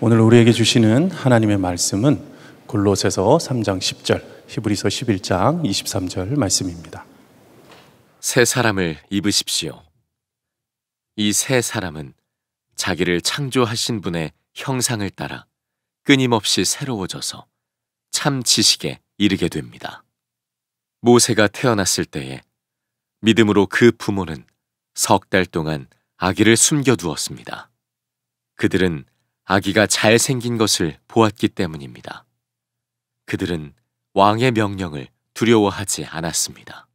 오늘 우리에게 주시는 하나님의 말씀은 골로새서 3장 10절, 히브리서 11장 23절 말씀입니다. 새 사람을 입으십시오. 이 새 사람은 자기를 창조하신 분의 형상을 따라 끊임없이 새로워져서 참 지식에 이르게 됩니다. 모세가 태어났을 때에 믿음으로 그 부모는 석 달 동안 아기를 숨겨두었습니다. 그들은 아기가 잘 생긴 것을 보았기 때문입니다. 그들은 왕의 명령을 두려워하지 않았습니다.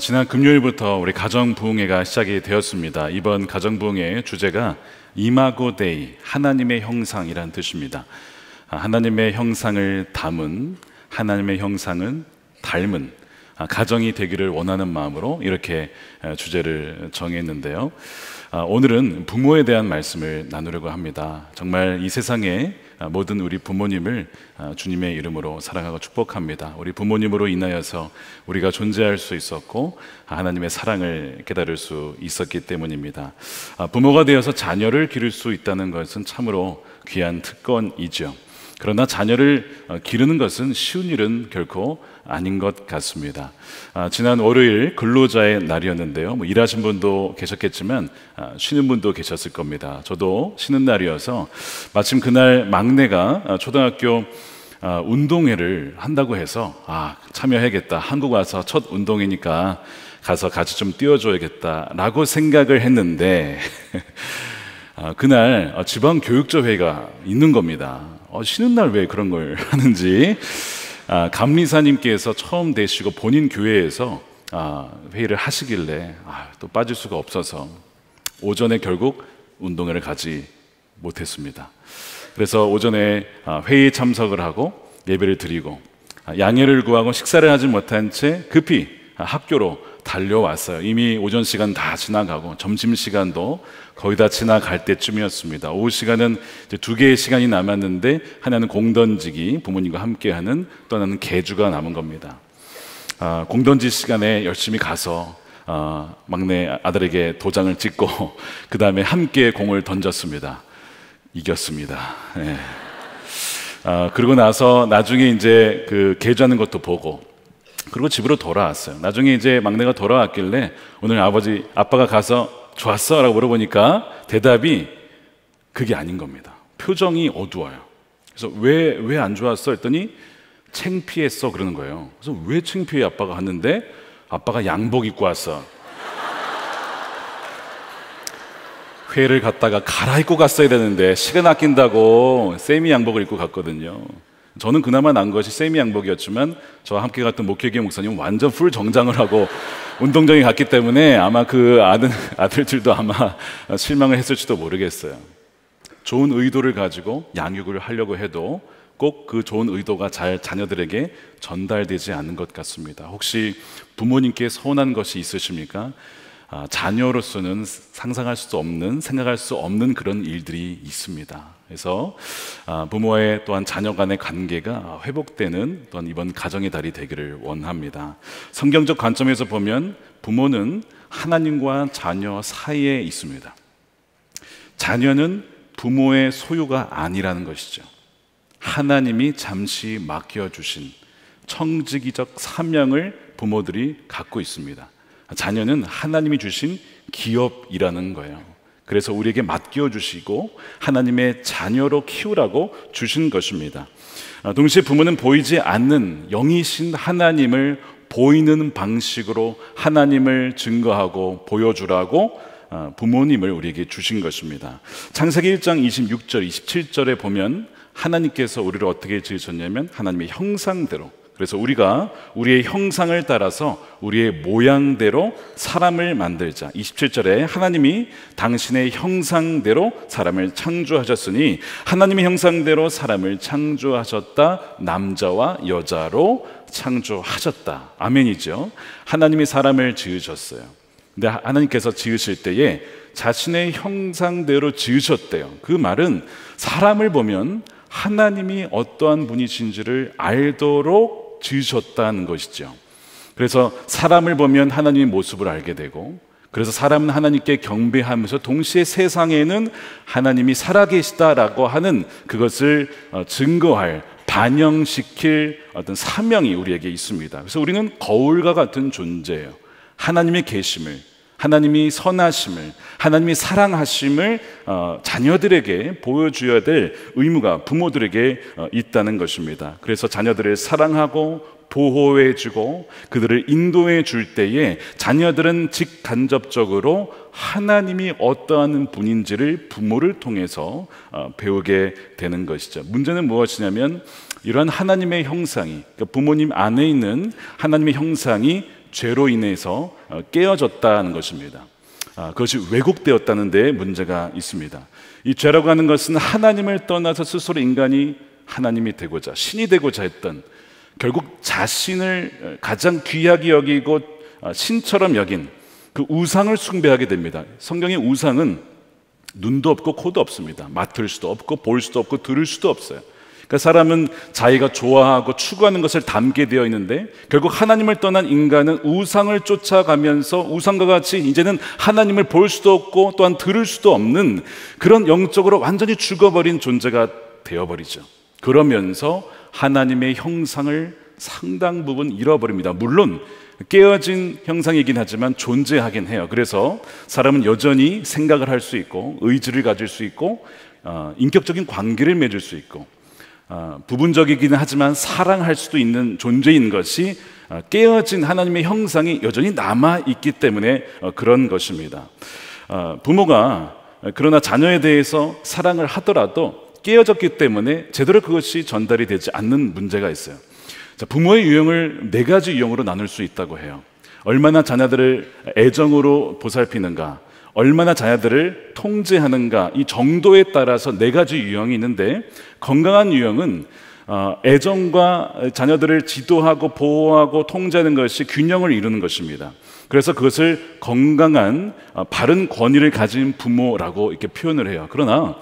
지난 금요일부터 우리 가정 부흥회가 시작이 되었습니다. 이번 가정 부흥회 주제가 Imago Dei 하나님의 형상이라는 뜻입니다. 아, 하나님의 형상을 담은 하나님의 형상을 닮은 아, 가정이 되기를 원하는 마음으로 이렇게 아, 주제를 정했는데요. 아, 오늘은 부모에 대한 말씀을 나누려고 합니다. 정말 이 세상에 아, 모든 우리 부모님을 아, 주님의 이름으로 사랑하고 축복합니다. 우리 부모님으로 인하여서 우리가 존재할 수 있었고 하나님의 사랑을 깨달을 수 있었기 때문입니다. 아, 부모가 되어서 자녀를 기를 수 있다는 것은 참으로 귀한 특권이죠. 그러나 자녀를 어, 기르는 것은 쉬운 일은 결코 아닌 것 같습니다. 아, 지난 월요일 근로자의 날이었는데요. 뭐 일하신 분도 계셨겠지만 아, 쉬는 분도 계셨을 겁니다. 저도 쉬는 날이어서 마침 그날 막내가 아, 초등학교 아, 운동회를 한다고 해서 아, 참여해야겠다. 한국 와서 첫 운동회니까 가서 같이 좀 뛰어줘야겠다라고 생각을 했는데 아, 그날 어, 지방 교육자 회의가 있는 겁니다. 어, 쉬는 날 왜 그런 걸 하는지 아, 감리사님께서 처음 되시고 본인 교회에서 아, 회의를 하시길래 아, 또 빠질 수가 없어서 오전에 결국 운동회를 가지 못했습니다. 그래서 오전에 아, 회의에 참석을 하고 예배를 드리고 아, 양해를 구하고 식사를 하지 못한 채 급히 아, 학교로 달려왔어요. 이미 오전 시간 다 지나가고 점심 시간도 거의 다 지나갈 때쯤이었습니다. 오후 시간은 두 개의 시간이 남았는데 하나는 공 던지기 부모님과 함께하는 또 하나는 개주가 남은 겁니다. 아, 공 던지 시간에 열심히 가서 아, 막내 아들에게 도장을 찍고 그 다음에 함께 공을 던졌습니다. 이겼습니다. 네. 아, 그리고 나서 나중에 이제 그 개주하는 것도 보고 그리고 집으로 돌아왔어요. 나중에 이제 막내가 돌아왔길래 오늘 아버지 아빠가 가서 좋았어? 라고 물어보니까 대답이 그게 아닌 겁니다. 표정이 어두워요. 그래서 왜, 왜 안 좋았어? 했더니 창피했어. 그러는 거예요. 그래서 왜 창피해? 아빠가 하는데 아빠가 양복 입고 왔어. 회를 갔다가 갈아입고 갔어야 되는데 시간 아낀다고 세미 양복을 입고 갔거든요. 저는 그나마 난 것이 세미 양복이었지만 저와 함께 갔던 목회계 목사님 완전 풀 정장을 하고 운동장에 갔기 때문에 아마 그 아들, 아들들도 아마 실망을 했을지도 모르겠어요. 좋은 의도를 가지고 양육을 하려고 해도 꼭 그 좋은 의도가 잘 자녀들에게 전달되지 않는 것 같습니다. 혹시 부모님께 서운한 것이 있으십니까? 아, 자녀로서는 상상할 수 없는, 생각할 수 없는 그런 일들이 있습니다. 그래서 아, 부모의 또한 자녀 간의 관계가 회복되는 또한 이번 가정의 달이 되기를 원합니다. 성경적 관점에서 보면 부모는 하나님과 자녀 사이에 있습니다. 자녀는 부모의 소유가 아니라는 것이죠. 하나님이 잠시 맡겨주신 청지기적 사명을 부모들이 갖고 있습니다. 자녀는 하나님이 주신 기업이라는 거예요. 그래서 우리에게 맡겨 주시고 하나님의 자녀로 키우라고 주신 것입니다. 아, 동시에 부모는 보이지 않는 영이신 하나님을 보이는 방식으로 하나님을 증거하고 보여주라고 아, 부모님을 우리에게 주신 것입니다. 창세기 1장 26절, 27절에 보면 하나님께서 우리를 어떻게 지으셨냐면 하나님의 형상대로 그래서 우리가 우리의 형상을 따라서 우리의 모양대로 사람을 만들자. 27절에 하나님이 당신의 형상대로 사람을 창조하셨으니 하나님의 형상대로 사람을 창조하셨다. 남자와 여자로 창조하셨다. 아멘이죠. 하나님이 사람을 지으셨어요. 근데 하나님께서 지으실 때에 자신의 형상대로 지으셨대요. 그 말은 사람을 보면 하나님이 어떠한 분이신지를 알도록 지으셨다는 것이죠. 그래서 사람을 보면 하나님의 모습을 알게 되고 그래서 사람은 하나님께 경배하면서 동시에 세상에는 하나님이 살아계시다라고 하는 그것을 어, 증거할 반영시킬 어떤 사명이 우리에게 있습니다. 그래서 우리는 거울과 같은 존재예요. 하나님의 계심을 하나님이 선하심을 하나님이 사랑하심을 어, 자녀들에게 보여줘야 될 의무가 부모들에게 어, 있다는 것입니다. 그래서 자녀들을 사랑하고 보호해주고 그들을 인도해 줄 때에 자녀들은 직간접적으로 하나님이 어떠한 분인지를 부모를 통해서 어, 배우게 되는 것이죠. 문제는 무엇이냐면 이러한 하나님의 형상이 그러니까 부모님 안에 있는 하나님의 형상이 죄로 인해서 어, 깨어졌다는 것입니다. 아, 그것이 왜곡되었다는 데 문제가 있습니다. 이 죄라고 하는 것은 하나님을 떠나서 스스로 인간이 하나님이 되고자 신이 되고자 했던 결국 자신을 가장 귀하게 여기고 어, 신처럼 여긴 그 우상을 숭배하게 됩니다. 성경의 우상은 눈도 없고 코도 없습니다. 맡을 수도 없고 볼 수도 없고 들을 수도 없어요. 그 사람은 자기가 좋아하고 추구하는 것을 담게 되어 있는데 결국 하나님을 떠난 인간은 우상을 쫓아가면서 우상과 같이 이제는 하나님을 볼 수도 없고 또한 들을 수도 없는 그런 영적으로 완전히 죽어버린 존재가 되어버리죠. 그러면서 하나님의 형상을 상당 부분 잃어버립니다. 물론 깨어진 형상이긴 하지만 존재하긴 해요. 그래서 사람은 여전히 생각을 할 수 있고 의지를 가질 수 있고 어, 인격적인 관계를 맺을 수 있고 어, 부분적이기는 하지만 사랑할 수도 있는 존재인 것이 어, 깨어진 하나님의 형상이 여전히 남아 있기 때문에 어, 그런 것입니다. 부모가 그러나 자녀에 대해서 사랑을 하더라도 깨어졌기 때문에 제대로 그것이 전달이 되지 않는 문제가 있어요. 부모의 유형을 네 가지 유형으로 나눌 수 있다고 해요. 얼마나 자녀들을 애정으로 보살피는가, 얼마나 자녀들을 통제하는가 이 정도에 따라서 네 가지 유형이 있는데 건강한 유형은 어, 애정과 자녀들을 지도하고 보호하고 통제하는 것이 균형을 이루는 것입니다. 그래서 그것을 건강한 어, 바른 권위를 가진 부모라고 이렇게 표현을 해요. 그러나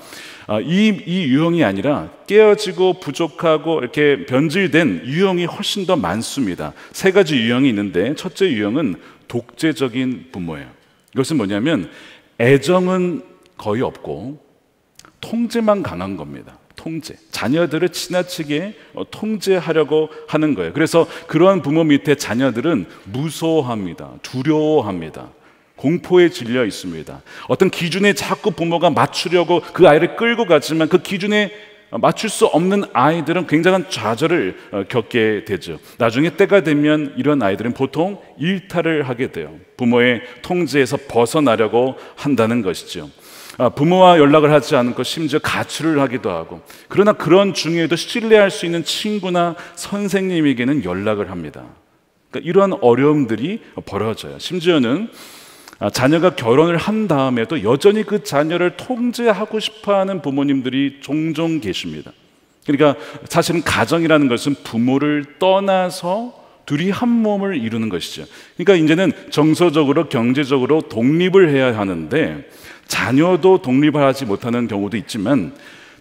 어, 이, 이 유형이 아니라 깨어지고 부족하고 이렇게 변질된 유형이 훨씬 더 많습니다. 세 가지 유형이 있는데 첫째 유형은 독재적인 부모예요. 이것은 뭐냐면 애정은 거의 없고 통제만 강한 겁니다. 통제. 자녀들을 지나치게 어, 통제하려고 하는 거예요. 그래서 그러한 부모 밑에 자녀들은 무서워합니다. 두려워합니다. 공포에 질려 있습니다. 어떤 기준에 자꾸 부모가 맞추려고 그 아이를 끌고 가지만 그 기준에 맞출 수 없는 아이들은 굉장한 좌절을 어, 겪게 되죠. 나중에 때가 되면 이런 아이들은 보통 일탈을 하게 돼요. 부모의 통제에서 벗어나려고 한다는 것이죠. 아, 부모와 연락을 하지 않고 심지어 가출을 하기도 하고 그러나 그런 중에도 신뢰할 수 있는 친구나 선생님에게는 연락을 합니다. 그러니까 이러한 어려움들이 벌어져요. 심지어는 아, 자녀가 결혼을 한 다음에도 여전히 그 자녀를 통제하고 싶어 하는 부모님들이 종종 계십니다. 그러니까 사실은 가정이라는 것은 부모를 떠나서 둘이 한 몸을 이루는 것이죠. 그러니까 이제는 정서적으로 경제적으로 독립을 해야 하는데 자녀도 독립하지 못하는 경우도 있지만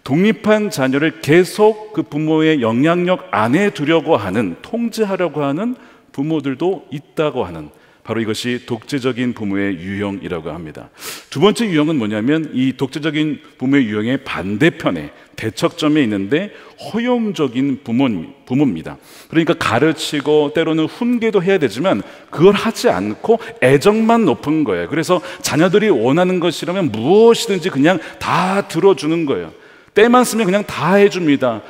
독립한 자녀를 계속 그 부모의 영향력 안에 두려고 하는 통제하려고 하는 부모들도 있다고 하는 바로 이것이 독재적인 부모의 유형이라고 합니다. 두 번째 유형은 뭐냐면 이 독재적인 부모의 유형의 반대편에 대척점에 있는데 허용적인 부모, 부모입니다. 그러니까 가르치고 때로는 훈계도 해야 되지만 그걸 하지 않고 애정만 높은 거예요. 그래서 자녀들이 원하는 것이라면 무엇이든지 그냥 다 들어주는 거예요. 때만 쓰면 그냥 다 해줍니다.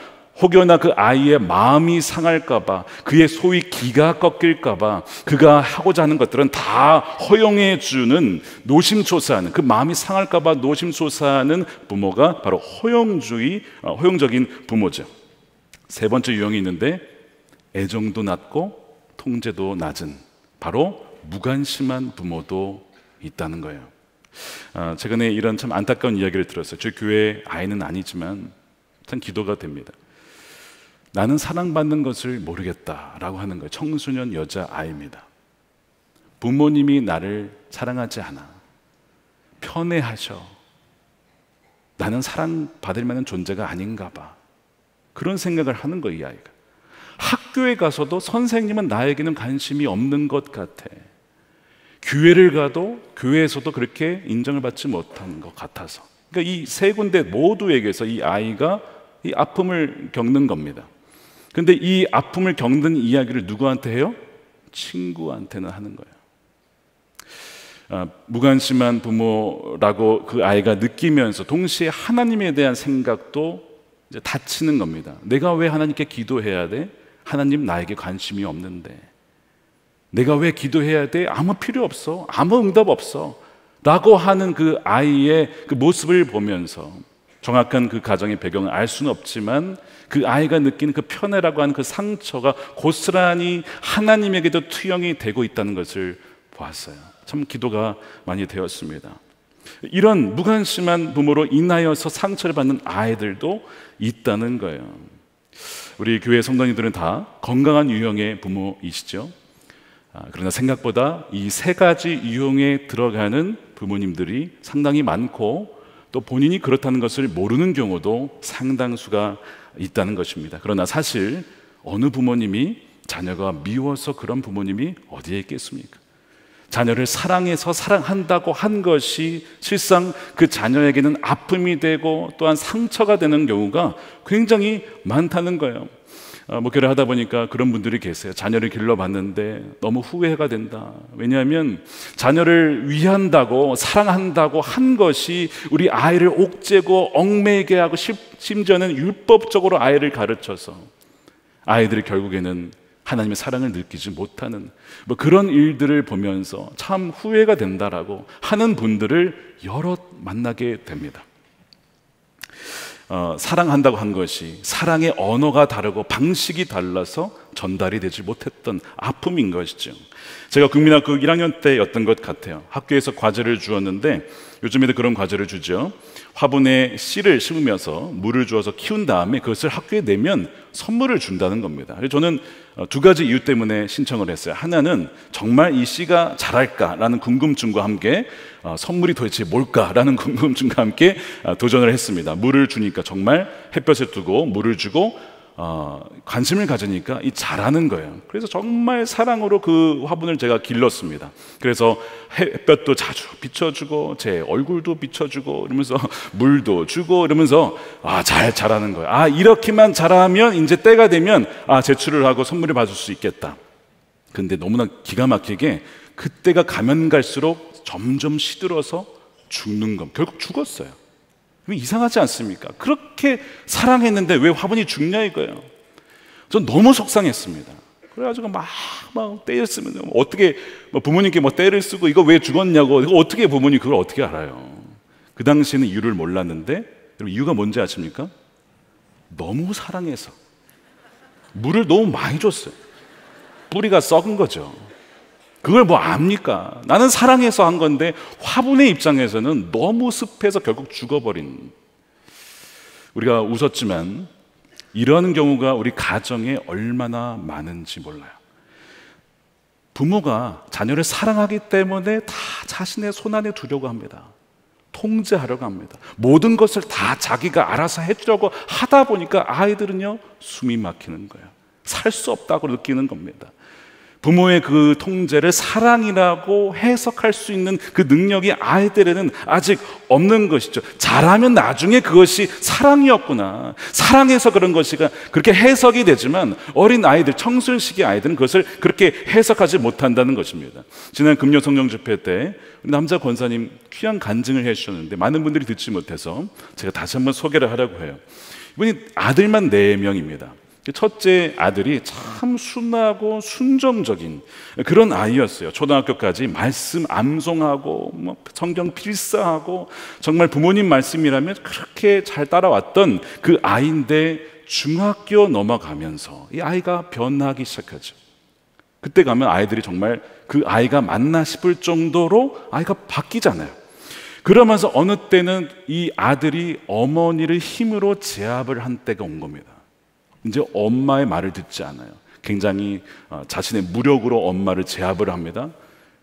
혹여나 그 아이의 마음이 상할까봐, 그의 소위 기가 꺾일까봐, 그가 하고자 하는 것들은 다 허용해 주는 노심초사하는, 그 마음이 상할까봐 노심초사하는 부모가 바로 허용주의, 어, 허용적인 부모죠. 세 번째 유형이 있는데, 애정도 낮고 통제도 낮은 바로 무관심한 부모도 있다는 거예요. 아, 최근에 이런 참 안타까운 이야기를 들었어요. 저희 교회 아이는 아니지만 참 기도가 됩니다. 나는 사랑받는 것을 모르겠다라고 하는 거예요. 청소년 여자 아이입니다. 부모님이 나를 사랑하지 않아. 편애하셔. 나는 사랑받을 만한 존재가 아닌가 봐. 그런 생각을 하는 거예요, 이 아이가. 학교에 가서도 선생님은 나에게는 관심이 없는 것 같아. 교회를 가도 교회에서도 그렇게 인정을 받지 못하는 것 같아서. 그러니까 이 세 군데 모두에게서 이 아이가 이 아픔을 겪는 겁니다. 근데 이 아픔을 겪는 이야기를 누구한테 해요? 친구한테는 하는 거예요. 아, 무관심한 부모라고 그 아이가 느끼면서 동시에 하나님에 대한 생각도 다치는 겁니다. 내가 왜 하나님께 기도해야 돼? 하나님 나에게 관심이 없는데. 내가 왜 기도해야 돼? 아무 필요 없어. 아무 응답 없어. 라고 하는 그 아이의 그 모습을 보면서 정확한 그 가정의 배경을 알 수는 없지만 그 아이가 느끼는 그 편애라고 하는 그 상처가 고스란히 하나님에게도 투영이 되고 있다는 것을 보았어요. 참 기도가 많이 되었습니다. 이런 무관심한 부모로 인하여서 상처를 받는 아이들도 있다는 거예요. 우리 교회 성도님들은 다 건강한 유형의 부모이시죠. 아, 그러나 생각보다 이 세 가지 유형에 들어가는 부모님들이 상당히 많고 또 본인이 그렇다는 것을 모르는 경우도 상당수가 있다는 것입니다. 그러나 사실 어느 부모님이 자녀가 미워서 그런 부모님이 어디에 있겠습니까? 자녀를 사랑해서 사랑한다고 한 것이 실상 그 자녀에게는 아픔이 되고 또한 상처가 되는 경우가 굉장히 많다는 거예요. 어, 목회를 하다 보니까 그런 분들이 계세요. 자녀를 길러봤는데 너무 후회가 된다. 왜냐하면 자녀를 위한다고 사랑한다고 한 것이 우리 아이를 옥죄고 얽매게 하고 심지어는 율법적으로 아이를 가르쳐서 아이들이 결국에는 하나님의 사랑을 느끼지 못하는 뭐 그런 일들을 보면서 참 후회가 된다라고 하는 분들을 여럿 만나게 됩니다. 어, 사랑한다고 한 것이 사랑의 언어가 다르고 방식이 달라서 전달이 되지 못했던 아픔인 것이죠. 제가 국민학교 1학년 때였던 것 같아요. 학교에서 과제를 주었는데 요즘에도 그런 과제를 주죠. 화분에 씨를 심으면서 물을 주어서 키운 다음에 그것을 학교에 내면 선물을 준다는 겁니다. 저는 어, 두 가지 이유 때문에 신청을 했어요. 하나는 정말 이 씨가 자랄까라는 궁금증과 함께 어, 선물이 도대체 뭘까라는 궁금증과 함께 어, 도전을 했습니다. 물을 주니까 정말 햇볕에 두고 물을 주고 어, 관심을 가지니까 이 잘하는 거예요. 그래서 정말 사랑으로 그 화분을 제가 길렀습니다. 그래서 햇볕도 자주 비춰주고 제 얼굴도 비춰주고 이러면서 물도 주고 이러면서 아 잘 자라는 거예요. 아 이렇게만 자라면 이제 때가 되면 아 제출을 하고 선물을 받을 수 있겠다. 근데 너무나 기가 막히게 그때가 가면 갈수록 점점 시들어서 죽는 것 결국 죽었어요. 이상하지 않습니까? 그렇게 사랑했는데 왜 화분이 죽냐 이거예요. 전 너무 속상했습니다. 그래가지고 막, 막 때를 쓰면 어떻게 뭐 부모님께 뭐 때를 쓰고 이거 왜 죽었냐고 이거 어떻게 부모님 그걸 어떻게 알아요? 그 당시에는 이유를 몰랐는데 여러분 이유가 뭔지 아십니까? 너무 사랑해서 물을 너무 많이 줬어요. 뿌리가 썩은 거죠. 그걸 뭐 압니까? 나는 사랑해서 한 건데 화분의 입장에서는 너무 습해서 결국 죽어버린. 우리가 웃었지만 이런 경우가 우리 가정에 얼마나 많은지 몰라요. 부모가 자녀를 사랑하기 때문에 다 자신의 손안에 두려고 합니다. 통제하려고 합니다. 모든 것을 다 자기가 알아서 해주려고 하다 보니까 아이들은요, 숨이 막히는 거예요. 살 수 없다고 느끼는 겁니다. 부모의 그 통제를 사랑이라고 해석할 수 있는 그 능력이 아이들에는 아직 없는 것이죠. 잘하면 나중에 그것이 사랑이었구나. 사랑해서 그런 것이가 그렇게 해석이 되지만 어린 아이들, 청소년 시기 아이들은 그것을 그렇게 해석하지 못한다는 것입니다. 지난 금요 성령 집회 때 남자 권사님 귀한 간증을 해 주셨는데 많은 분들이 듣지 못해서 제가 다시 한번 소개를 하려고 해요. 이분이 아들만 4명입니다. 첫째 아들이 참 순하고 순정적인 그런 아이였어요. 초등학교까지 말씀 암송하고 뭐 성경 필사하고 정말 부모님 말씀이라면 그렇게 잘 따라왔던 그 아이인데 중학교 넘어가면서 이 아이가 변하기 시작하죠. 그때 가면 아이들이 정말 그 아이가 맞나 싶을 정도로 아이가 바뀌잖아요. 그러면서 어느 때는 이 아들이 어머니를 힘으로 제압을 한 때가 온 겁니다. 이제 엄마의 말을 듣지 않아요. 굉장히 어, 자신의 무력으로 엄마를 제압을 합니다.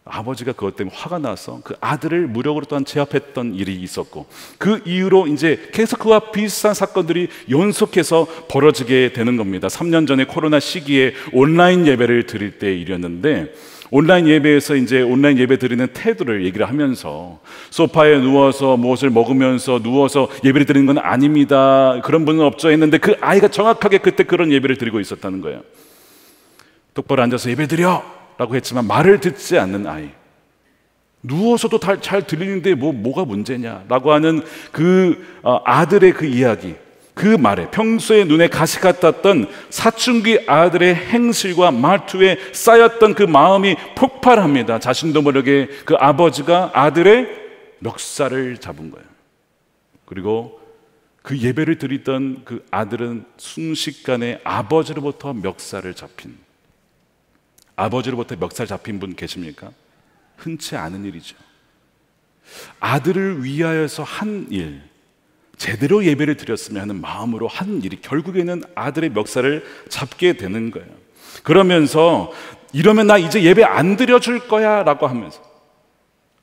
아버지가 그것 때문에 화가 나서 그 아들을 무력으로 또한 제압했던 일이 있었고 그 이후로 이제 계속 그와 비슷한 사건들이 연속해서 벌어지게 되는 겁니다. 3년 전에 코로나 시기에 온라인 예배를 드릴 때 일이었는데 온라인 예배에서 이제 온라인 예배 드리는 태도를 얘기를 하면서 소파에 누워서 무엇을 먹으면서 누워서 예배를 드리는 건 아닙니다. 그런 분은 없죠 했는데 그 아이가 정확하게 그때 그런 예배를 드리고 있었다는 거예요. 똑바로 앉아서 예배 드려! 라고 했지만 말을 듣지 않는 아이. 누워서도 잘 들리는데 뭐, 뭐가 문제냐? 라고 하는 그 어, 아들의 그 이야기. 그 말에 평소에 눈에 가시 같았던 사춘기 아들의 행실과 말투에 쌓였던 그 마음이 폭발합니다. 자신도 모르게 그 아버지가 아들의 멱살을 잡은 거예요. 그리고 그 예배를 드리던 그 아들은 순식간에 아버지로부터 멱살을 잡힌 아버지로부터 멱살 잡힌 분 계십니까? 흔치 않은 일이죠. 아들을 위하여서 한 일, 제대로 예배를 드렸으면 하는 마음으로 한 일이 결국에는 아들의 멱살을 잡게 되는 거예요. 그러면서 이러면 나 이제 예배 안 드려줄 거야 라고 하면서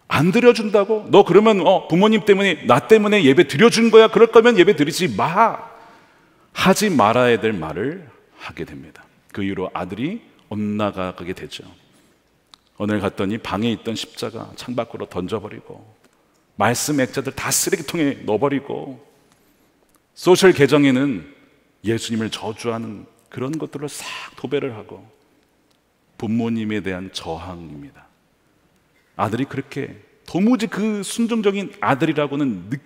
안 드려준다고? 너 그러면 어, 부모님 때문에 나 때문에 예배 드려준 거야? 그럴 거면 예배 드리지 마. 하지 말아야 될 말을 하게 됩니다. 그 이후로 아들이 엇나가게 되죠. 오늘 갔더니 방에 있던 십자가 창밖으로 던져버리고 말씀 액자들 다 쓰레기통에 넣어버리고 소셜 계정에는 예수님을 저주하는 그런 것들로 싹 도배를 하고 부모님에 대한 저항입니다. 아들이 그렇게 도무지 그 순종적인 아들이라고는 느,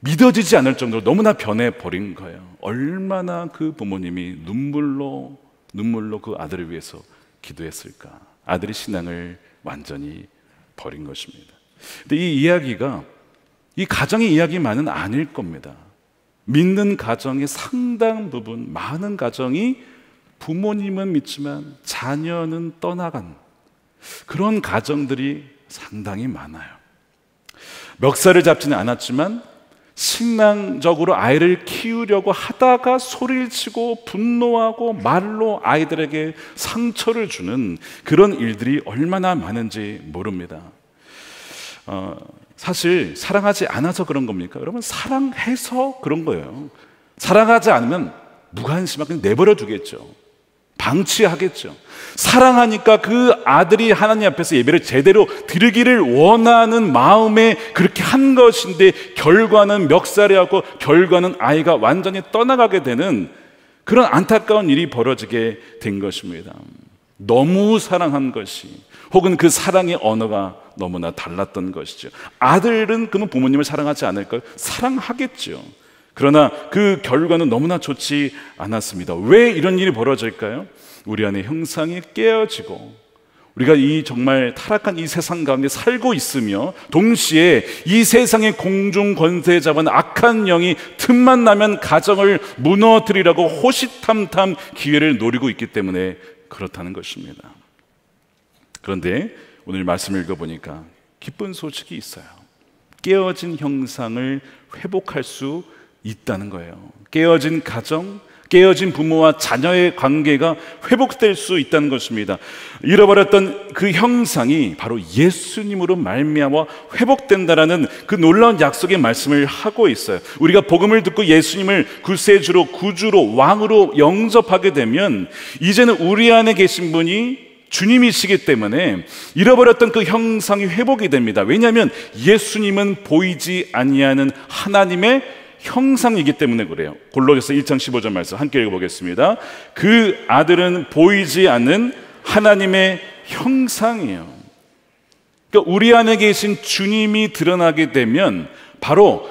믿어지지 않을 정도로 너무나 변해버린 거예요. 얼마나 그 부모님이 눈물로 눈물로 그 아들을 위해서 기도했을까? 아들의 신앙을 완전히 버린 것입니다. 근데 이 이야기가 이 가정의 이야기만은 아닐 겁니다. 믿는 가정의 상당 부분, 많은 가정이 부모님은 믿지만 자녀는 떠나간 그런 가정들이 상당히 많아요. 멱살을 잡지는 않았지만 신앙적으로 아이를 키우려고 하다가 소리를 치고 분노하고 말로 아이들에게 상처를 주는 그런 일들이 얼마나 많은지 모릅니다. 어, 사실 사랑하지 않아서 그런 겁니까? 여러분 사랑해서 그런 거예요. 사랑하지 않으면 무관심하게 그냥 내버려 두겠죠. 방치하겠죠. 사랑하니까 그 아들이 하나님 앞에서 예배를 제대로 드리기를 원하는 마음에 그렇게 한 것인데 결과는 멱살이 하고 결과는 아이가 완전히 떠나가게 되는 그런 안타까운 일이 벌어지게 된 것입니다. 너무 사랑한 것이 혹은 그 사랑의 언어가 너무나 달랐던 것이죠. 아들은 그러면 부모님을 사랑하지 않을까요? 사랑하겠죠. 그러나 그 결과는 너무나 좋지 않았습니다. 왜 이런 일이 벌어질까요? 우리 안에 형상이 깨어지고 우리가 이 정말 타락한 이 세상 가운데 살고 있으며 동시에 이 세상의 공중 권세 잡은 악한 영이 틈만 나면 가정을 무너뜨리라고 호시탐탐 기회를 노리고 있기 때문에 그렇다는 것입니다. 그런데 오늘 말씀을 읽어보니까 기쁜 소식이 있어요. 깨어진 형상을 회복할 수 있다는 거예요. 깨어진 가정, 깨어진 부모와 자녀의 관계가 회복될 수 있다는 것입니다. 잃어버렸던 그 형상이 바로 예수님으로 말미암아 회복된다라는 그 놀라운 약속의 말씀을 하고 있어요. 우리가 복음을 듣고 예수님을 구세주로 구주로 왕으로 영접하게 되면 이제는 우리 안에 계신 분이 주님이시기 때문에 잃어버렸던 그 형상이 회복이 됩니다. 왜냐하면 예수님은 보이지 아니하는 하나님의 형상이기 때문에 그래요. 골로새서 1장 15절 말씀 함께 읽어보겠습니다. 그 아들은 보이지 않는 하나님의 형상이에요. 그러니까 우리 안에 계신 주님이 드러나게 되면 바로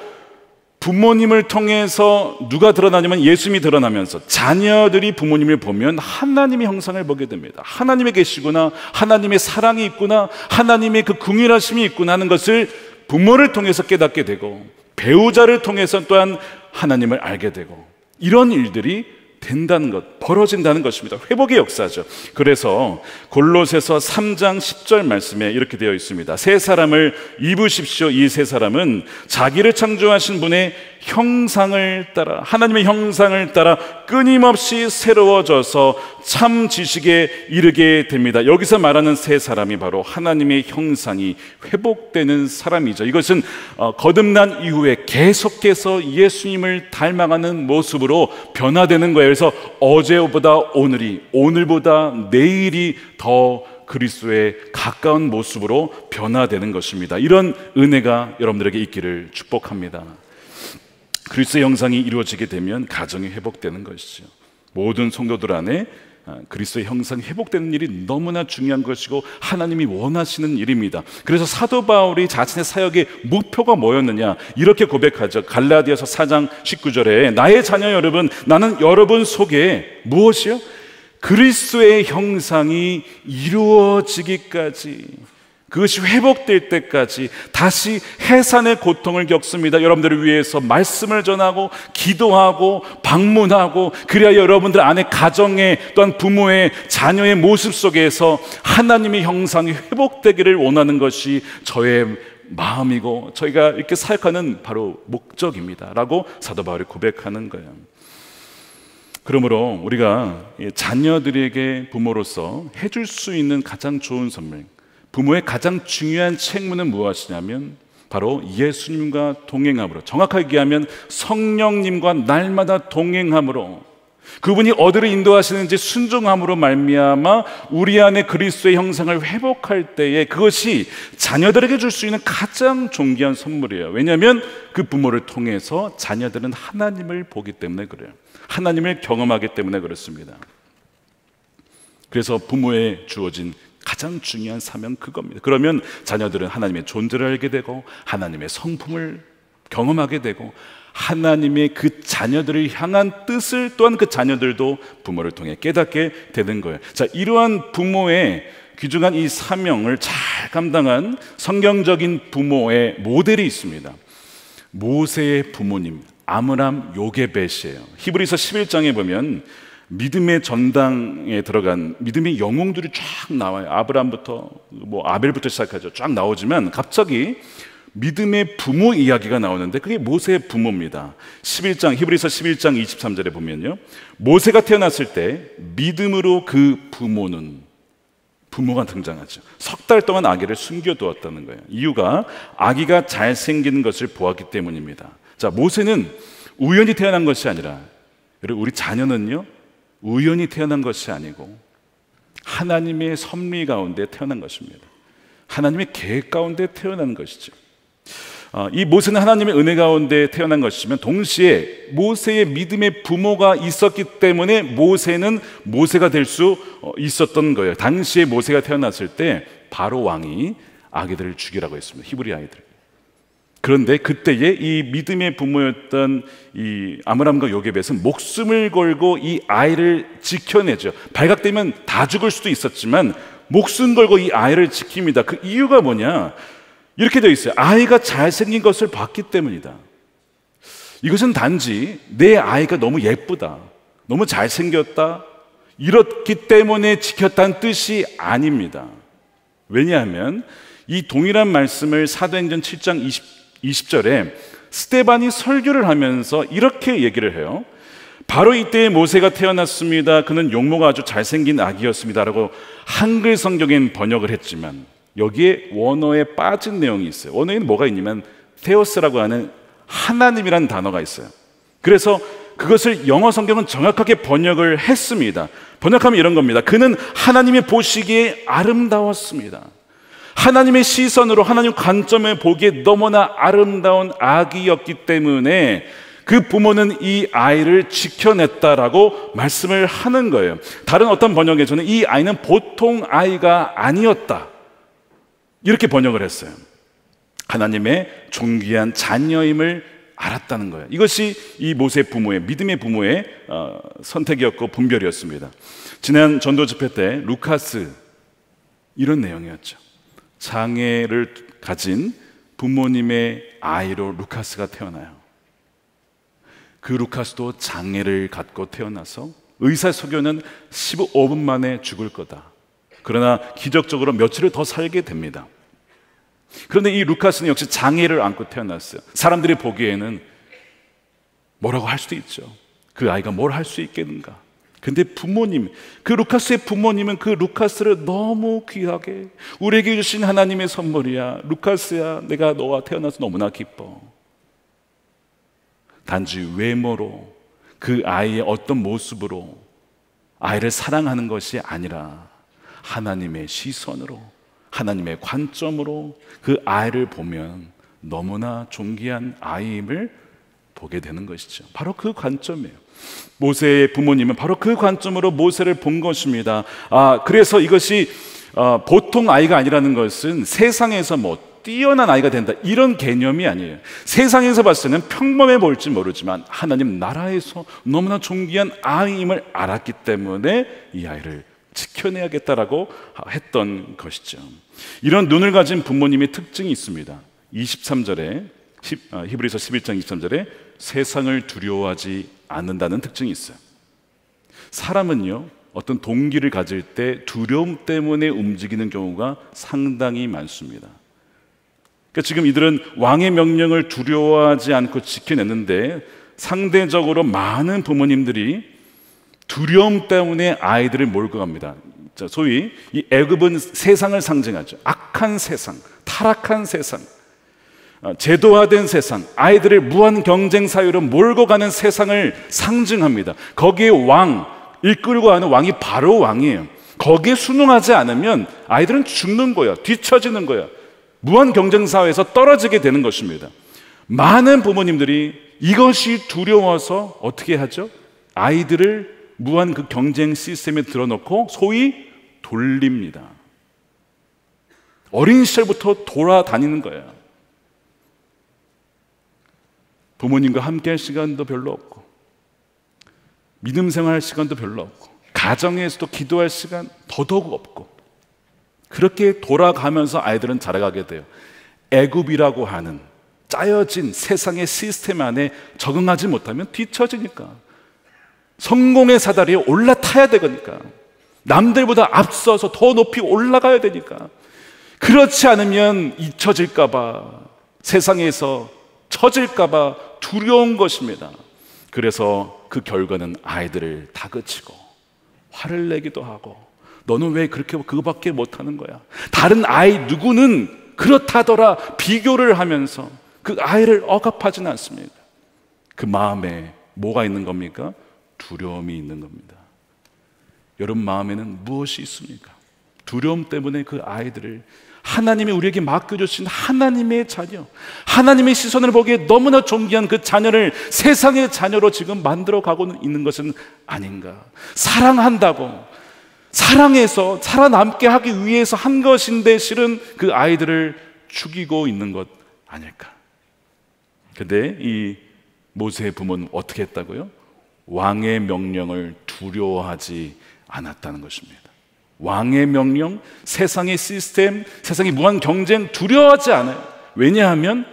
부모님을 통해서 누가 드러나냐면 예수님이 드러나면서 자녀들이 부모님을 보면 하나님의 형상을 보게 됩니다. 하나님에 계시구나, 하나님의 사랑이 있구나, 하나님의 그 궁일하심이 있구나 하는 것을 부모를 통해서 깨닫게 되고 배우자를 통해서 또한 하나님을 알게 되고 이런 일들이 된다는 것, 벌어진다는 것입니다. 회복의 역사죠. 그래서 골로새서 3장 10절 말씀에 이렇게 되어 있습니다. 세 사람을 입으십시오. 이 세 사람은 자기를 창조하신 분의 형상을 따라 하나님의 형상을 따라 끊임없이 새로워져서 참 지식에 이르게 됩니다. 여기서 말하는 세 사람이 바로 하나님의 형상이 회복되는 사람이죠. 이것은 어, 거듭난 이후에 계속해서 예수님을 닮아가는 모습으로 변화되는 거예요. 그래서 어제보다 오늘이 오늘보다 내일이 더 그리스도에 가까운 모습으로 변화되는 것입니다. 이런 은혜가 여러분들에게 있기를 축복합니다. 그리스도의 형상이 이루어지게 되면 가정이 회복되는 것이죠. 모든 성도들 안에 아, 그리스도의 형상이 회복되는 일이 너무나 중요한 것이고 하나님이 원하시는 일입니다. 그래서 사도 바울이 자신의 사역의 목표가 뭐였느냐 이렇게 고백하죠. 갈라디아서 4장 19절에 나의 자녀 여러분 나는 여러분 속에 무엇이요? 그리스도의 형상이 이루어지기까지 그것이 회복될 때까지 다시 해산의 고통을 겪습니다. 여러분들을 위해서 말씀을 전하고 기도하고 방문하고 그래야 여러분들 안에 가정의 또한 부모의 자녀의 모습 속에서 하나님의 형상이 회복되기를 원하는 것이 저의 마음이고 저희가 이렇게 사역하는 바로 목적입니다라고 사도 바울이 고백하는 거예요. 그러므로 우리가 자녀들에게 부모로서 해줄 수 있는 가장 좋은 선물 부모의 가장 중요한 책무는 무엇이냐면 바로 예수님과 동행함으로 정확하게 얘기하면 성령님과 날마다 동행함으로 그분이 어디를 인도하시는지 순종함으로 말미암아 우리 안에 그리스도의 형상을 회복할 때에 그것이 자녀들에게 줄 수 있는 가장 존귀한 선물이에요. 왜냐하면 그 부모를 통해서 자녀들은 하나님을 보기 때문에 그래요. 하나님을 경험하기 때문에 그렇습니다. 그래서 부모에 주어진 가장 중요한 사명 그겁니다. 그러면 자녀들은 하나님의 존재를 알게 되고 하나님의 성품을 경험하게 되고 하나님의 그 자녀들을 향한 뜻을 또한 그 자녀들도 부모를 통해 깨닫게 되는 거예요. 자, 이러한 부모의 귀중한 이 사명을 잘 감당한 성경적인 부모의 모델이 있습니다. 모세의 부모님 아므람 요게벳이에요. 히브리서 11장에 보면 믿음의 전당에 들어간 믿음의 영웅들이 쫙 나와요. 아브라함부터 뭐 아벨부터 시작하죠. 쫙 나오지만 갑자기 믿음의 부모 이야기가 나오는데 그게 모세의 부모입니다. 11장 히브리서 11장 23절에 보면요. 모세가 태어났을 때 믿음으로 그 부모는 부모가 등장하죠. 석 달 동안 아기를 숨겨두었다는 거예요. 이유가 아기가 잘 생기는 것을 보았기 때문입니다. 자, 모세는 우연히 태어난 것이 아니라 우리 자녀는요. 우연히 태어난 것이 아니고 하나님의 섭리 가운데 태어난 것입니다. 하나님의 계획 가운데 태어난 것이죠. 어, 이 모세는 하나님의 은혜 가운데 태어난 것이지만 동시에 모세의 믿음의 부모가 있었기 때문에 모세는 모세가 될수 어, 있었던 거예요. 당시에 모세가 태어났을 때 바로 왕이 아기들을 죽이라고 했습니다. 히브리 아이들. 그런데 그때에 이 믿음의 부모였던 이 아므람과 요게벳은 목숨을 걸고 이 아이를 지켜내죠. 발각되면 다 죽을 수도 있었지만 목숨 걸고 이 아이를 지킵니다. 그 이유가 뭐냐? 이렇게 되어 있어요. 아이가 잘생긴 것을 봤기 때문이다. 이것은 단지 내 아이가 너무 예쁘다. 너무 잘생겼다. 이렇기 때문에 지켰다는 뜻이 아닙니다. 왜냐하면 이 동일한 말씀을 사도행전 7장 20 20절에 스테반이 설교를 하면서 이렇게 얘기를 해요. 바로 이때 모세가 태어났습니다. 그는 용모가 아주 잘생긴 아기였습니다라고 한글 성경엔 번역을 했지만 여기에 원어에 빠진 내용이 있어요. 원어에는 뭐가 있냐면 테오스라고 하는 하나님이라는 단어가 있어요. 그래서 그것을 영어 성경은 정확하게 번역을 했습니다. 번역하면 이런 겁니다. 그는 하나님의 보시기에 아름다웠습니다. 하나님의 시선으로 하나님 관점에 보기에 너무나 아름다운 아기였기 때문에 그 부모는 이 아이를 지켜냈다라고 말씀을 하는 거예요. 다른 어떤 번역에서는 이 아이는 보통 아이가 아니었다. 이렇게 번역을 했어요. 하나님의 존귀한 자녀임을 알았다는 거예요. 이것이 이 모세 부모의 믿음의 부모의 어, 선택이었고 분별이었습니다. 지난 전도 집회 때 루카스 이런 내용이었죠. 장애를 가진 부모님의 아이로 루카스가 태어나요. 그 루카스도 장애를 갖고 태어나서 의사 소견은 15분 만에 죽을 거다. 그러나 기적적으로 며칠을 더 살게 됩니다. 그런데 이 루카스는 역시 장애를 안고 태어났어요. 사람들이 보기에는 뭐라고 할 수도 있죠. 그 아이가 뭘 할 수 있겠는가? 근데 부모님, 그 루카스의 부모님은 그 루카스를 너무 귀하게 우리에게 주신 하나님의 선물이야. 루카스야, 내가 너와 태어나서 너무나 기뻐. 단지 외모로 그 아이의 어떤 모습으로 아이를 사랑하는 것이 아니라 하나님의 시선으로 하나님의 관점으로 그 아이를 보면 너무나 존귀한 아이임을 보게 되는 것이죠. 바로 그 관점이에요. 모세의 부모님은 바로 그 관점으로 모세를 본 것입니다. 아, 그래서 이것이 어, 보통 아이가 아니라는 것은 세상에서 뭐 뛰어난 아이가 된다 이런 개념이 아니에요. 세상에서 봤을 때는 평범해 보일지 모르지만 하나님 나라에서 너무나 존귀한 아이임을 알았기 때문에 이 아이를 지켜내야겠다라고 했던 것이죠. 이런 눈을 가진 부모님의 특징이 있습니다. 23절에 아, 히브리서 11장 23절에 세상을 두려워하지 않는다는 특징이 있어요. 사람은요, 어떤 동기를 가질 때 두려움 때문에 움직이는 경우가 상당히 많습니다. 그러니까 지금 이들은 왕의 명령을 두려워하지 않고 지켜냈는데 상대적으로 많은 부모님들이 두려움 때문에 아이들을 몰고 갑니다. 자, 소위 이 애굽은 세상을 상징하죠. 악한 세상, 타락한 세상, 어, 제도화된 세상, 아이들을 무한 경쟁 사유로 몰고 가는 세상을 상징합니다. 거기에 왕, 이끌고 가는 왕이 바로 왕이에요. 거기에 순응하지 않으면 아이들은 죽는 거야. 뒤처지는 거야. 무한 경쟁 사회에서 떨어지게 되는 것입니다. 많은 부모님들이 이것이 두려워서 어떻게 하죠? 아이들을 무한 그 경쟁 시스템에 들어놓고 소위 돌립니다. 어린 시절부터 돌아다니는 거예요. 부모님과 함께 할 시간도 별로 없고, 믿음 생활 할 시간도 별로 없고, 가정에서도 기도할 시간 더더욱 없고, 그렇게 돌아가면서 아이들은 자라가게 돼요. 애굽이라고 하는 짜여진 세상의 시스템 안에 적응하지 못하면 뒤처지니까. 성공의 사다리에 올라타야 되니까. 남들보다 앞서서 더 높이 올라가야 되니까. 그렇지 않으면 잊혀질까봐 세상에서 처질까봐 두려운 것입니다. 그래서 그 결과는 아이들을 다그치고 화를 내기도 하고 너는 왜 그렇게 그거밖에 못하는 거야? 다른 아이 누구는 그렇다더라 비교를 하면서 그 아이를 억압하지는 않습니다. 그 마음에 뭐가 있는 겁니까? 두려움이 있는 겁니다. 여러분 마음에는 무엇이 있습니까? 두려움 때문에 그 아이들을 하나님이 우리에게 맡겨주신 하나님의 자녀, 하나님의 시선을 보기에 너무나 존귀한 그 자녀를 세상의 자녀로 지금 만들어 가고 있는 것은 아닌가. 사랑한다고, 사랑해서 살아남게 하기 위해서 한 것인데 실은 그 아이들을 죽이고 있는 것 아닐까. 근데 이 모세의 부모는 어떻게 했다고요? 왕의 명령을 두려워하지 않았다는 것입니다. 왕의 명령, 세상의 시스템, 세상의 무한 경쟁 두려워하지 않아요. 왜냐하면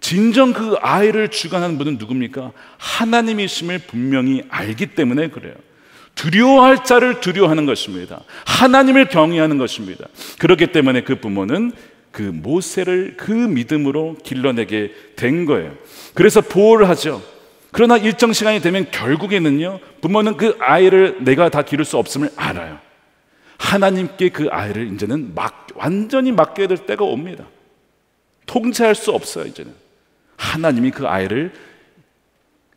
진정 그 아이를 주관하는 분은 누굽니까? 하나님이심을 분명히 알기 때문에 그래요. 두려워할 자를 두려워하는 것입니다. 하나님을 경외하는 것입니다. 그렇기 때문에 그 부모는 그 모세를 그 믿음으로 길러내게 된 거예요. 그래서 보호를 하죠. 그러나 일정 시간이 되면 결국에는요, 부모는 그 아이를 내가 다 기를 수 없음을 알아요. 하나님께 그 아이를 이제는 막, 완전히 맡겨야 될 때가 옵니다. 통제할 수 없어요, 이제는. 하나님이 그 아이를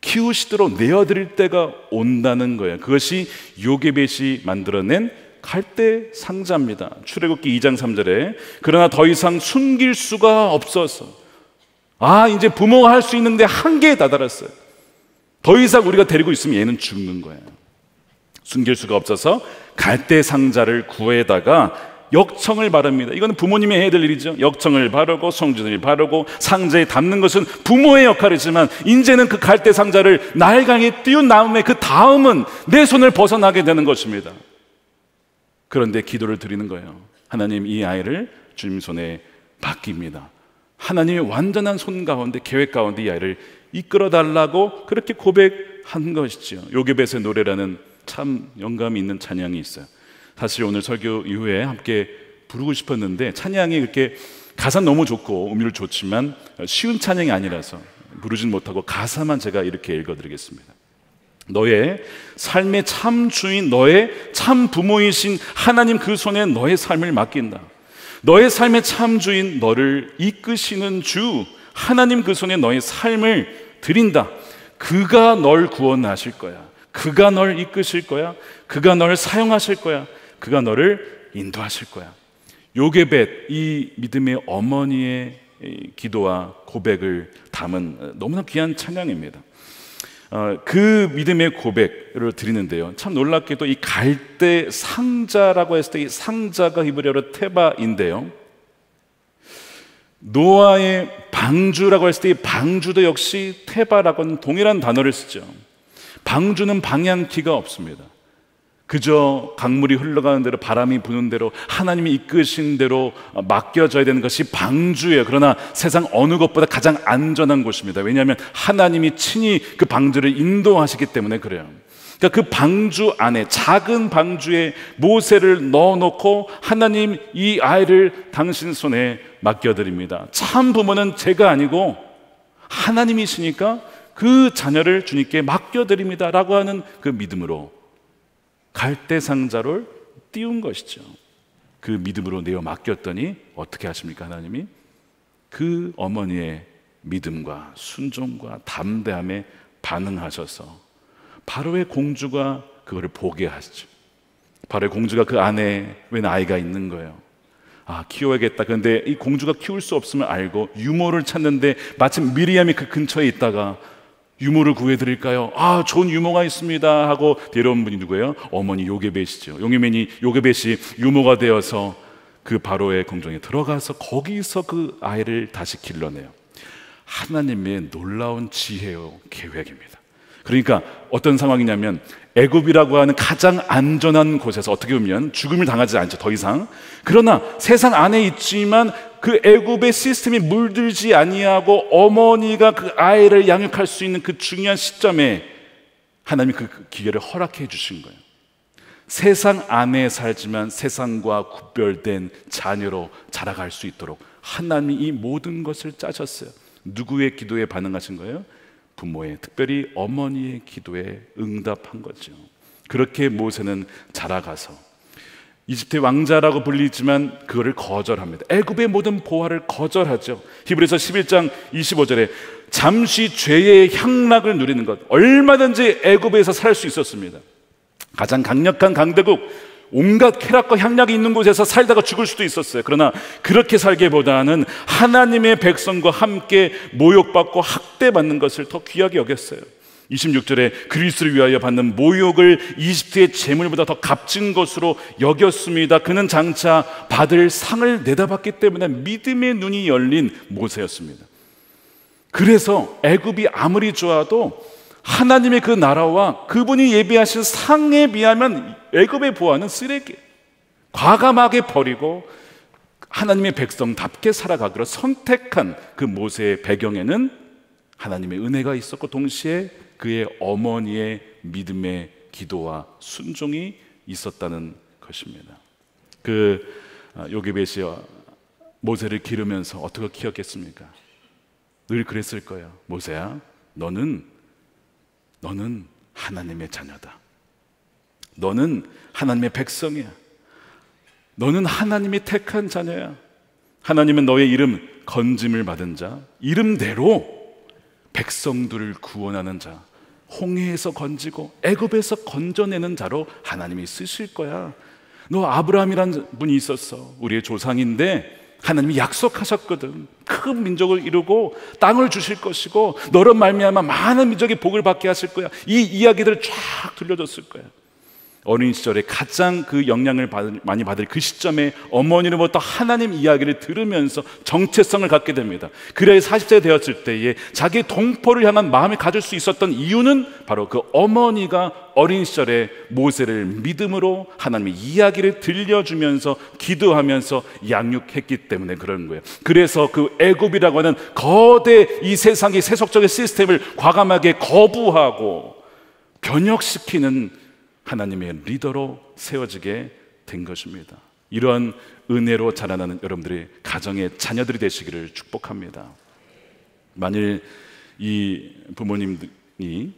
키우시도록 내어드릴 때가 온다는 거예요. 그것이 요게벳이 만들어낸 갈대 상자입니다. 출애굽기 2장 3절에 그러나 더 이상 숨길 수가 없어서 아 이제 부모가 할 수 있는데 한계에 다다랐어요. 더 이상 우리가 데리고 있으면 얘는 죽는 거예요. 숨길 수가 없어서 갈대 상자를 구해다가 역청을 바릅니다. 이거는 부모님이 해야 될 일이죠. 역청을 바르고 성전을 바르고 상자에 담는 것은 부모의 역할이지만 이제는 그 갈대 상자를 날강에 띄운 다음에 그 다음은 내 손을 벗어나게 되는 것입니다. 그런데 기도를 드리는 거예요. 하나님 이 아이를 주님 손에 맡깁니다. 하나님의 완전한 손 가운데 계획 가운데 이 아이를 이끌어 달라고 그렇게 고백한 것이죠. 요게벳의 노래라는 참 영감이 있는 찬양이 있어요. 사실 오늘 설교 이후에 함께 부르고 싶었는데 찬양이 이렇게 가사 너무 좋고 음률 좋지만 쉬운 찬양이 아니라서 부르진 못하고 가사만 제가 이렇게 읽어드리겠습니다. 너의 삶의 참 주인, 너의 참 부모이신 하나님 그 손에 너의 삶을 맡긴다. 너의 삶의 참 주인, 너를 이끄시는 주, 하나님 그 손에 너의 삶을 드린다. 그가 널 구원하실 거야. 그가 널 이끄실 거야. 그가 널 사용하실 거야. 그가 너를 인도하실 거야. 요게벳, 이 믿음의 어머니의 기도와 고백을 담은 너무나 귀한 찬양입니다. 어, 그 믿음의 고백을 드리는데요. 참 놀랍게도 이 갈대 상자라고 했을 때 이 상자가 히브리어로 테바인데요. 노아의 방주라고 했을 때 이 방주도 역시 테바라고는 동일한 단어를 쓰죠. 방주는 방향키가 없습니다. 그저 강물이 흘러가는 대로 바람이 부는 대로 하나님이 이끄신 대로 맡겨져야 되는 것이 방주예요. 그러나 세상 어느 것보다 가장 안전한 곳입니다. 왜냐하면 하나님이 친히 그 방주를 인도하시기 때문에 그래요. 그러니까 그 방주 안에 작은 방주에 모세를 넣어놓고 하나님 이 아이를 당신 손에 맡겨드립니다. 참 부모는 제가 아니고 하나님이시니까 그 자녀를 주님께 맡겨드립니다 라고 하는 그 믿음으로 갈대 상자를 띄운 것이죠. 그 믿음으로 내어 맡겼더니 어떻게 하십니까 하나님이 그 어머니의 믿음과 순종과 담대함에 반응하셔서 바로의 공주가 그거를 보게 하시죠. 바로의 공주가 그 안에 웬 아이가 있는 거예요. 아, 키워야겠다. 그런데 이 공주가 키울 수 없음을 알고 유모를 찾는데 마침 미리암이 그 근처에 있다가 유모를 구해드릴까요? 아, 좋은 유모가 있습니다. 하고 데려온 분이 누구예요? 어머니 요게벳이죠. 용예맨이 요게벳이 유모가 되어서 그 바로의 공정에 들어가서 거기서 그 아이를 다시 길러내요. 하나님의 놀라운 지혜요 계획입니다. 그러니까 어떤 상황이냐면 애굽이라고 하는 가장 안전한 곳에서 어떻게 보면 죽음을 당하지 않죠 더 이상 그러나 세상 안에 있지만 그 애굽의 시스템이 물들지 아니하고 어머니가 그 아이를 양육할 수 있는 그 중요한 시점에 하나님이 그 기회를 허락해 주신 거예요. 세상 안에 살지만 세상과 구별된 자녀로 자라갈 수 있도록 하나님이 이 모든 것을 짜셨어요. 누구의 기도에 반응하신 거예요? 부모의, 특별히 어머니의 기도에 응답한 거죠. 그렇게 모세는 자라가서 이집트의 왕자라고 불리지만 그거를 거절합니다. 애굽의 모든 보화를 거절하죠. 히브리서 11장 25절에 잠시 죄의 향락을 누리는 것 얼마든지 애굽에서 살 수 있었습니다. 가장 강력한 강대국 온갖 쾌락과 향락이 있는 곳에서 살다가 죽을 수도 있었어요. 그러나 그렇게 살기보다는 하나님의 백성과 함께 모욕받고 학대받는 것을 더 귀하게 여겼어요. 26절에 그리스를 위하여 받는 모욕을 이집트의 재물보다 더 값진 것으로 여겼습니다. 그는 장차 받을 상을 내다봤기 때문에 믿음의 눈이 열린 모세였습니다. 그래서 애굽이 아무리 좋아도 하나님의 그 나라와 그분이 예비하신 상에 비하면 애굽의 보아는 쓰레기. 과감하게 버리고 하나님의 백성답게 살아가기로 선택한 그 모세의 배경에는 하나님의 은혜가 있었고 동시에 그의 어머니의 믿음의 기도와 순종이 있었다는 것입니다. 그 아, 요게벳이 모세를 기르면서 어떻게 키웠겠습니까? 늘 그랬을 거예요. 모세야, 너는 너는 하나님의 자녀다. 너는 하나님의 백성이야. 너는 하나님이 택한 자녀야. 하나님은 너의 이름 건짐을 받은 자, 이름대로 백성들을 구원하는 자, 홍해에서 건지고 애굽에서 건져내는 자로 하나님이 쓰실 거야. 너 아브라함이란 분이 있었어. 우리의 조상인데 하나님이 약속하셨거든. 큰 민족을 이루고 땅을 주실 것이고 너로 말미암아 많은 민족이 복을 받게 하실 거야. 이 이야기들을 쫙 들려줬을 거야. 어린 시절에 가장 그 영향을 받을, 많이 받을 그 시점에 어머니로부터 하나님 이야기를 들으면서 정체성을 갖게 됩니다. 그래야 40세 되었을 때에 자기 동포를 향한 마음을 가질 수 있었던 이유는 바로 그 어머니가 어린 시절에 모세를 믿음으로 하나님의 이야기를 들려주면서 기도하면서 양육했기 때문에 그런 거예요. 그래서 그 애굽이라고 하는 거대 이 세상의 세속적인 시스템을 과감하게 거부하고 변혁시키는 하나님의 리더로 세워지게 된 것입니다. 이러한 은혜로 자라나는 여러분들의 가정의 자녀들이 되시기를 축복합니다. 만일 이 부모님이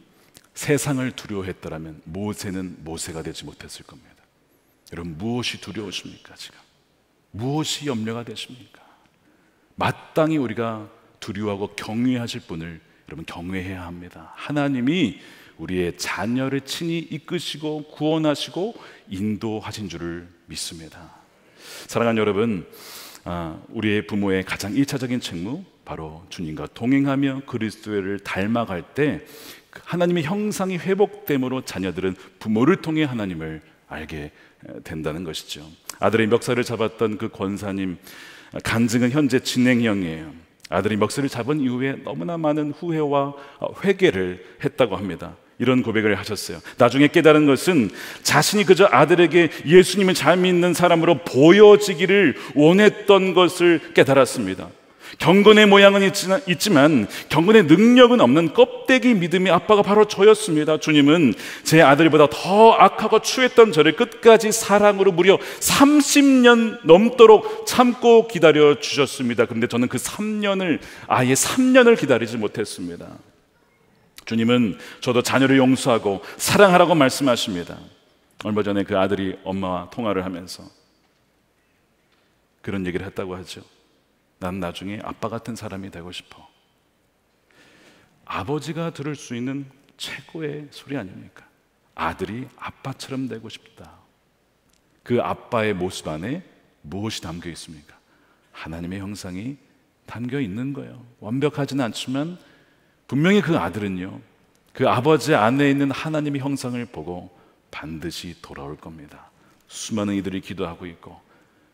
세상을 두려워했더라면 모세는 모세가 되지 못했을 겁니다. 여러분 무엇이 두려우십니까 지금? 무엇이 염려가 되십니까? 마땅히 우리가 두려워하고 경외하실 분을 여러분 경외해야 합니다. 하나님이 우리의 자녀를 친히 이끄시고 구원하시고 인도하신 줄을 믿습니다. 사랑하는 여러분, 아, 우리의 부모의 가장 일차적인 책무 바로 주님과 동행하며 그리스도를 닮아갈 때 하나님의 형상이 회복됨으로 자녀들은 부모를 통해 하나님을 알게 된다는 것이죠. 아들의 멱살을 잡았던 그 권사님 간증은 현재 진행형이에요. 아들이 멱살을 잡은 이후에 너무나 많은 후회와 회개를 했다고 합니다. 이런 고백을 하셨어요. 나중에 깨달은 것은 자신이 그저 아들에게 예수님을 잘 믿는 사람으로 보여지기를 원했던 것을 깨달았습니다. 경건의 모양은 있지만 경건의 능력은 없는 껍데기 믿음의 아빠가 바로 저였습니다. 주님은 제 아들보다 더 악하고 추했던 저를 끝까지 사랑으로 무려 30년 넘도록 참고 기다려 주셨습니다. 그런데 저는 그 3년을 아예 3년을 기다리지 못했습니다. 주님은 저도 자녀를 용서하고 사랑하라고 말씀하십니다. 얼마 전에 그 아들이 엄마와 통화를 하면서 그런 얘기를 했다고 하죠. 난 나중에 아빠 같은 사람이 되고 싶어. 아버지가 들을 수 있는 최고의 소리 아닙니까? 아들이 아빠처럼 되고 싶다. 그 아빠의 모습 안에 무엇이 담겨 있습니까? 하나님의 형상이 담겨 있는 거예요. 완벽하지는 않지만 분명히 그 아들은요, 그 아버지 안에 있는 하나님의 형상을 보고 반드시 돌아올 겁니다. 수많은 이들이 기도하고 있고,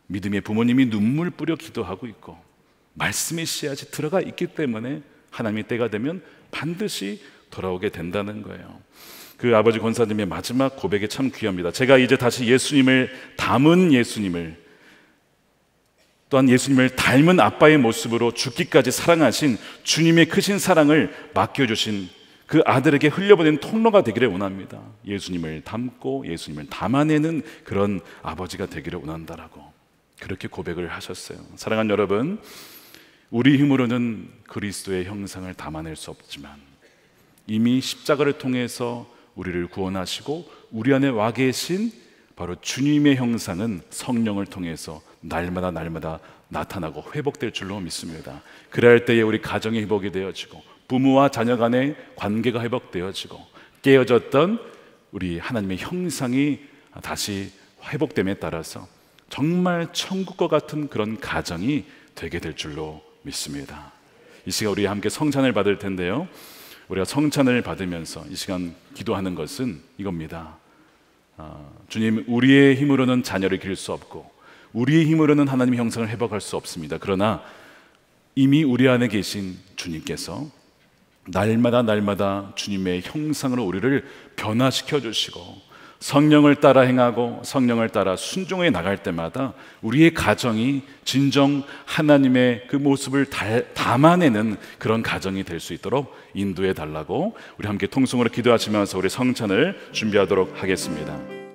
믿음의 부모님이 눈물 뿌려 기도하고 있고, 말씀의 씨앗이 들어가 있기 때문에 하나님의 때가 되면 반드시 돌아오게 된다는 거예요. 그 아버지 권사님의 마지막 고백이 참 귀합니다. 제가 이제 다시 예수님을 담은 예수님을 또한 예수님을 닮은 아빠의 모습으로 죽기까지 사랑하신 주님의 크신 사랑을 맡겨주신 그 아들에게 흘려보낸 통로가 되기를 원합니다. 예수님을 닮고 예수님을 담아내는 그런 아버지가 되기를 원한다라고 그렇게 고백을 하셨어요. 사랑하는 여러분, 우리 힘으로는 그리스도의 형상을 담아낼 수 없지만 이미 십자가를 통해서 우리를 구원하시고 우리 안에 와 계신 바로 주님의 형상은 성령을 통해서 날마다 날마다 나타나고 회복될 줄로 믿습니다. 그럴 때에 우리 가정이 회복이 되어지고 부모와 자녀 간의 관계가 회복되어지고 깨어졌던 우리 하나님의 형상이 다시 회복됨에 따라서 정말 천국과 같은 그런 가정이 되게 될 줄로 믿습니다. 이 시간 우리 함께 성찬을 받을 텐데요. 우리가 성찬을 받으면서 이 시간 기도하는 것은 이겁니다. 어, 주님, 우리의 힘으로는 자녀를 기를 수 없고 우리의 힘으로는 하나님의 형상을 회복할 수 없습니다. 그러나 이미 우리 안에 계신 주님께서 날마다 날마다 주님의 형상으로 우리를 변화시켜 주시고 성령을 따라 행하고 성령을 따라 순종해 나갈 때마다 우리의 가정이 진정 하나님의 그 모습을 담아내는 그런 가정이 될 수 있도록 인도해 달라고 우리 함께 통성으로 기도하시면서 우리 성찬을 준비하도록 하겠습니다.